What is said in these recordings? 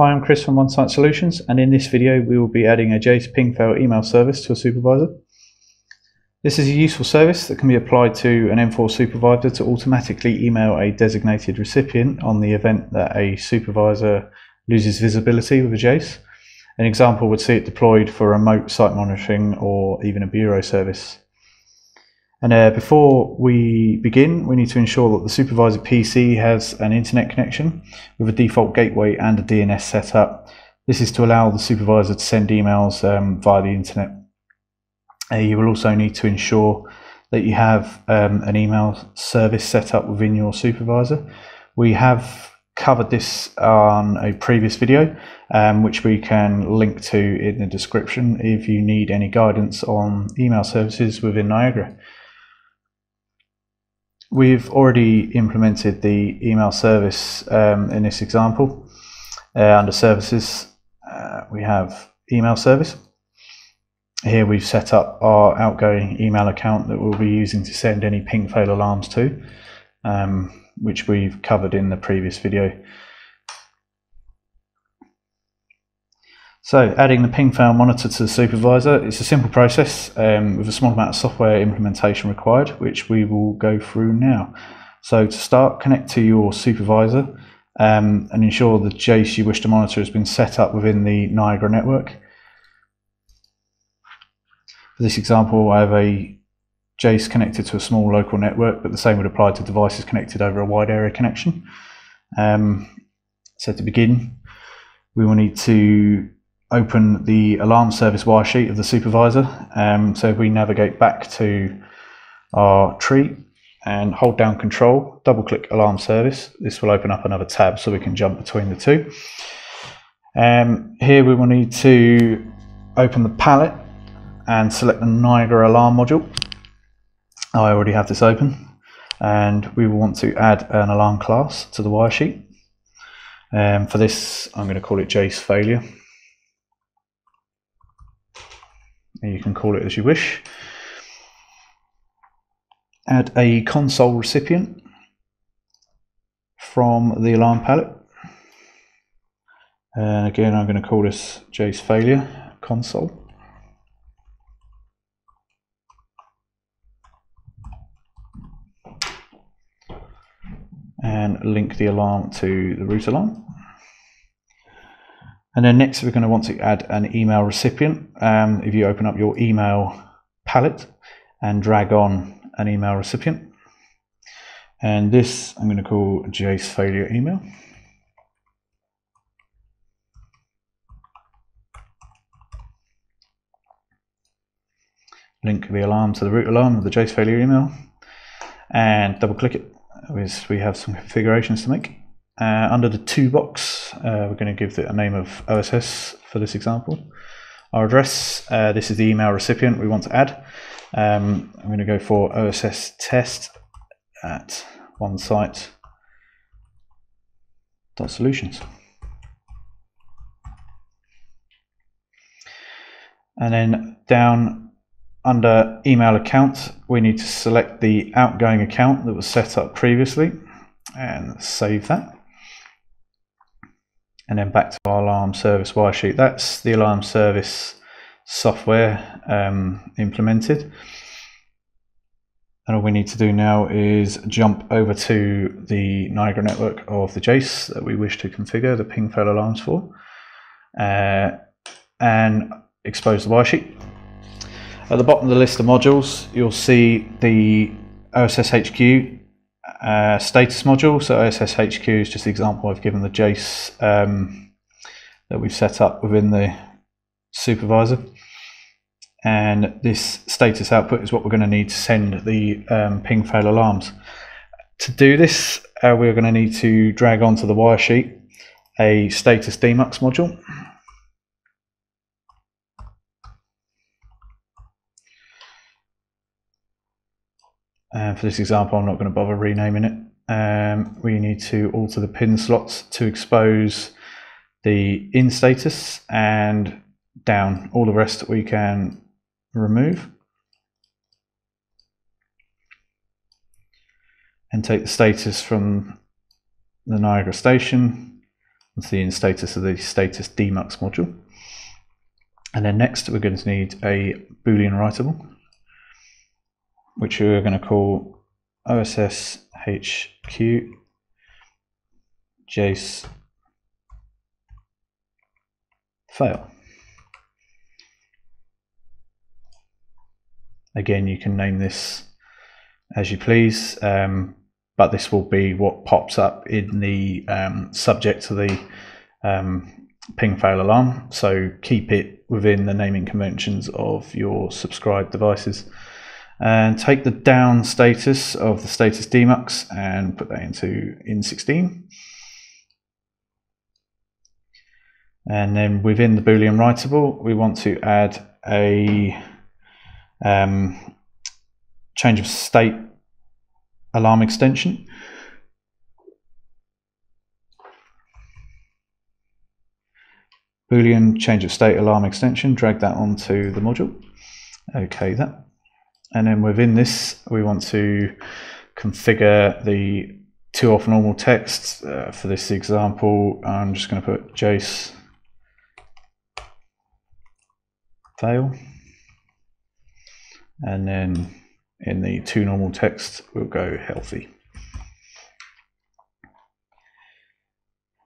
Hi, I'm Chris from Onesight Solutions, and in this video we will be adding a JACE ping fail email service to a supervisor. This is a useful service that can be applied to an N4 supervisor to automatically email a designated recipient on the event that a supervisor loses visibility with a JACE. An example would see it deployed for remote site monitoring or even a bureau service. And uh, before we begin, we need to ensure that the supervisor PC has an internet connection with a default gateway and a DNS set up. This is to allow the supervisor to send emails um, via the internet. Uh, you will also need to ensure that you have um, an email service set up within your supervisor. We have covered this on a previous video, um, which we can link to in the description if you need any guidance on email services within Niagara. We've already implemented the email service um, in this example. Uh, under services, uh, we have email service. Here we've set up our outgoing email account that we'll be using to send any ping fail alarms to, um, which we've covered in the previous video. So adding the ping fail monitor to the supervisor, it's a simple process um, with a small amount of software implementation required, which we will go through now. So to start, connect to your supervisor um, and ensure the JACE you wish to monitor has been set up within the Niagara network. For this example, I have a JACE connected to a small local network, but the same would apply to devices connected over a wide area connection. Um, so to begin, we will need to open the alarm service wire sheet of the supervisor. Um, so if we navigate back to our tree and hold down control, double click alarm service, this will open up another tab so we can jump between the two. Um, here we will need to open the palette and select the Niagara alarm module. I already have this open and we will want to add an alarm class to the wire sheet. Um, for this, I'm going to call it JACE failure. You can call it as you wish. Add a console recipient from the alarm palette. And again, I'm going to call this JACE failure console. And link the alarm to the root alarm. And then next we're going to want to add an email recipient. Um, if you open up your email palette and drag on an email recipient. And this I'm going to call JACE failure email. Link the alarm to the root alarm of the JACE failure email and double click it we have some configurations to make. Uh, under the to box, uh, we're going to give it a name of OSS for this example. Our address, uh, this is the email recipient we want to add. Um, I'm going to go for OSS test at onesight dot solutions. And then down under email account, we need to select the outgoing account that was set up previously and save that and then back to our alarm service wire sheet. That's the alarm service software um, implemented. And all we need to do now is jump over to the Niagara network of the JACE that we wish to configure the ping fail alarms for uh, and expose the wire sheet. At the bottom of the list of modules, you'll see the OSS HQ uh, status module. So OSSHQ is just the example I've given the JACE um, that we've set up within the supervisor. And this status output is what we're going to need to send the um, ping fail alarms. To do this, uh, we're going to need to drag onto the wire sheet a status demux module. And for this example, I'm not going to bother renaming it. Um, we need to alter the pin slots to expose the in status and down. All the rest we can remove. And take the status from the Niagara station That's the in status of the status demux module. And then next we're going to need a Boolean writable, which we're going to call OSS HQ Jace fail. Again, you can name this as you please, um, but this will be what pops up in the um, subject to the um, ping fail alarm. So keep it within the naming conventions of your subscribed devices. And take the down status of the status demux and put that into in16. And then within the Boolean writable, we want to add a um, change of state alarm extension. Boolean change of state alarm extension, drag that onto the module. Okay, that. And then within this, we want to configure the two off normal text. Uh, for this example, I'm just going to put Jace fail. And then in the two normal text, we'll go healthy.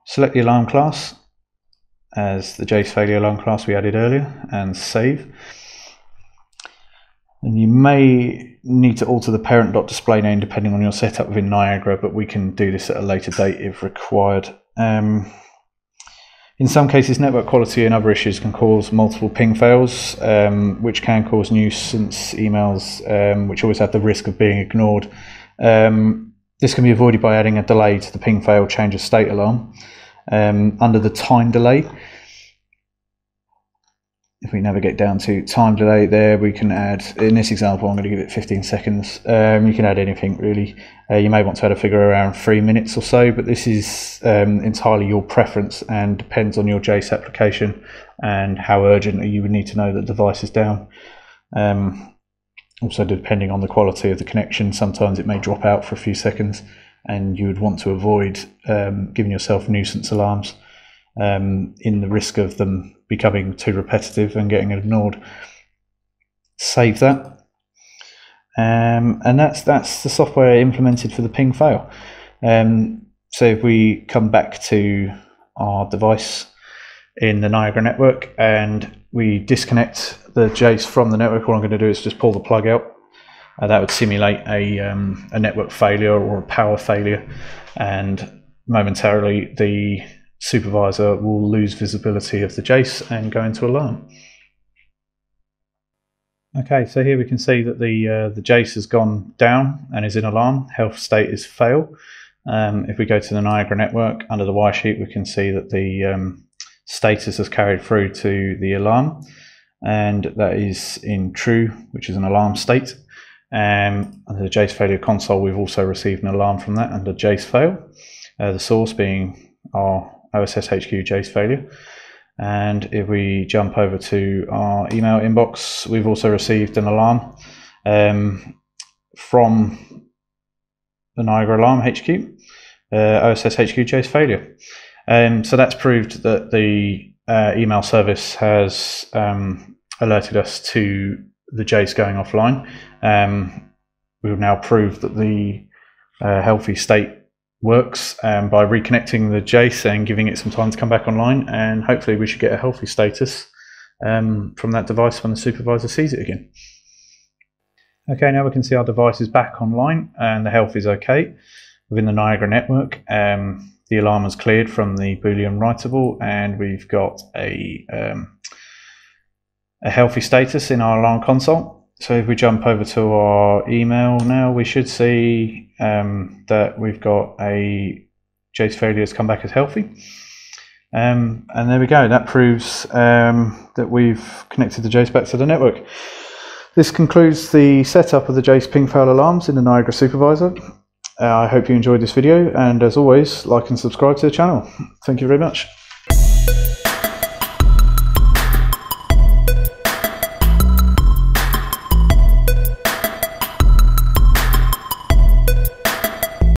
Select the alarm class as the Jace failure alarm class we added earlier and save. And you may need to alter the parent.display name depending on your setup within Niagara, but we can do this at a later date if required. Um, in some cases, network quality and other issues can cause multiple ping fails, um, which can cause nuisance emails, um, which always have the risk of being ignored. Um, this can be avoided by adding a delay to the ping fail change of state alarm. Um, under the time delay, if we navigate down to time delay there, we can add, in this example, I'm going to give it 15 seconds. Um, you can add anything really. Uh, you may want to add a figure around three minutes or so, but this is um, entirely your preference and depends on your Jace application and how urgently you would need to know that the device is down. Um, also, depending on the quality of the connection, sometimes it may drop out for a few seconds and you would want to avoid um, giving yourself nuisance alarms um, in the risk of them becoming too repetitive and getting ignored. Save that. Um, and that's that's the software implemented for the ping fail. Um, so if we come back to our device in the Niagara network and we disconnect the Jace from the network, all I'm going to do is just pull the plug out. Uh, that would simulate a, um, a network failure or a power failure, and momentarily the supervisor will lose visibility of the Jace and go into alarm. Okay, so here we can see that the uh, the Jace has gone down and is in alarm. Health state is fail. Um, if we go to the Niagara network under the wire sheet, we can see that the um, status has carried through to the alarm, and that is in true, which is an alarm state. Um, under the Jace failure console, we've also received an alarm from that under Jace fail. Uh, the source being our OSS HQ Jace failure. And if we jump over to our email inbox, we've also received an alarm um, from the Niagara Alarm HQ, uh, OSS HQ Jace failure. Um, so that's proved that the uh, email service has um, alerted us to the Jace going offline. Um, we've now proved that the uh, healthy state works um, by reconnecting the Jace and giving it some time to come back online. And hopefully, we should get a healthy status um, from that device when the supervisor sees it again. Okay, now we can see our device is back online and the health is okay within the Niagara network. Um, the alarm is cleared from the Boolean writable, and we've got a um, a healthy status in our alarm console. So if we jump over to our email now, we should see um, that we've got a Jace failure has come back as healthy. Um, and there we go. That proves um, that we've connected the Jace back to the network. This concludes the setup of the Jace ping fail alarms in the Niagara Supervisor. Uh, I hope you enjoyed this video, and as always, like and subscribe to the channel. Thank you very much.